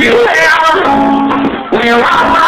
You we are